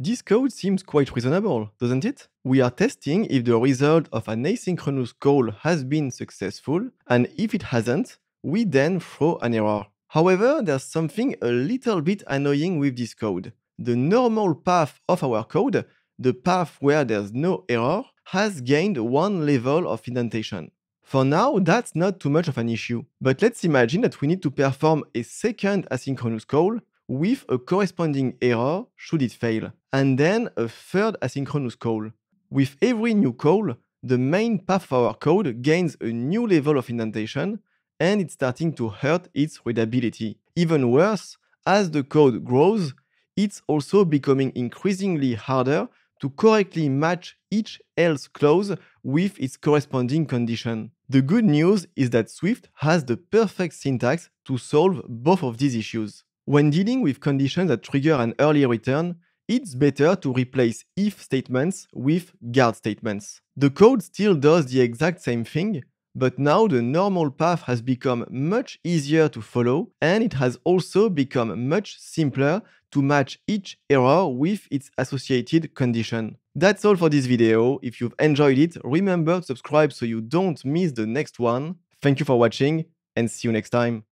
This code seems quite reasonable, doesn't it? We are testing if the result of an asynchronous call has been successful, and if it hasn't, we then throw an error. However, there's something a little bit annoying with this code. The normal path of our code, the path where there's no error, has gained one level of indentation. For now, that's not too much of an issue. But let's imagine that we need to perform a second asynchronous call with a corresponding error should it fail, and then a third asynchronous call. With every new call, the main path of our code gains a new level of indentation, and it's starting to hurt its readability. Even worse, as the code grows, it's also becoming increasingly harder to correctly match each else clause with its corresponding condition. The good news is that Swift has the perfect syntax to solve both of these issues. When dealing with conditions that trigger an early return, it's better to replace if statements with guard statements. The code still does the exact same thing, but now the normal path has become much easier to follow and it has also become much simpler to match each error with its associated condition. That's all for this video. If you've enjoyed it, remember to subscribe so you don't miss the next one. Thank you for watching and see you next time.